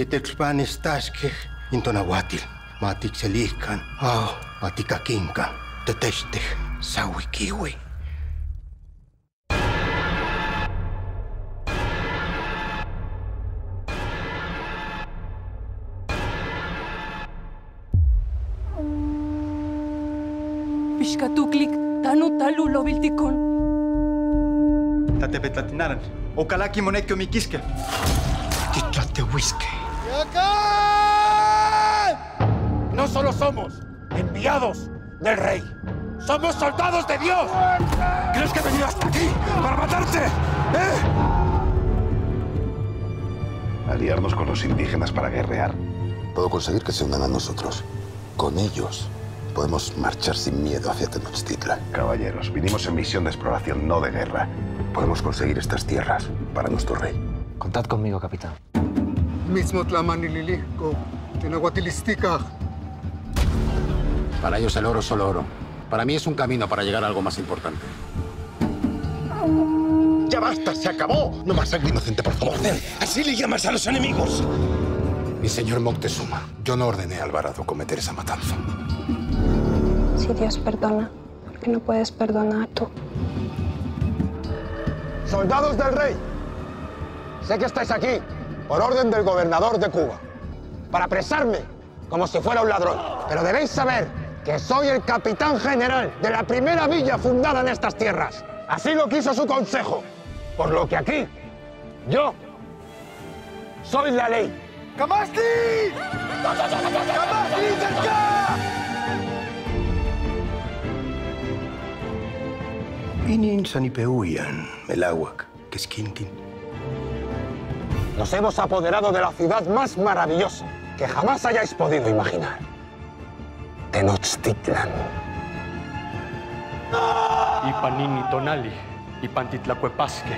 Titexpanistaskeh intonahuatil. Matixelihkan. Ah, oh, matikakinkan. Tetesteh. Sawikiwi. Pishkatuklik, tanu talu lobiltikon. Tate petlatinaran. O kalaki moneki o mikiske. Titlate. Whisky. No solo somos enviados del rey, somos soldados de Dios. ¿Crees que he venido hasta aquí para matarte? ¿Eh? Aliarnos con los indígenas para guerrear. Puedo conseguir que se unan a nosotros. Con ellos podemos marchar sin miedo hacia Tenochtitlan. Caballeros, vinimos en misión de exploración, no de guerra. Podemos conseguir estas tierras para nuestro rey. Contad conmigo, capitán. Mismo tlamanililico, tenahuatilistica. Para ellos el oro es solo oro. Para mí es un camino para llegar a algo más importante. ¡Ya basta! ¡Se acabó! No más sangre inocente, por favor. Así le llamas a los enemigos. Mi señor Moctezuma, yo no ordené a Alvarado cometer esa matanza. Si Dios perdona, ¿por qué no puedes perdonar tú? Soldados del rey, sé que estáis aquí por orden del gobernador de Cuba, para apresarme como si fuera un ladrón. Pero debéis saber que soy el capitán general de la primera villa fundada en estas tierras. Así lo quiso su consejo. Por lo que aquí, yo soy la ley. ¡Kamasti! ¡Kamasti cerca! Inin sanipeuyan, melawak, keskintin. Nos hemos apoderado de la ciudad más maravillosa que jamás hayáis podido imaginar. Tenochtitlan. Ipanini tonali, ipantitlacuepasque.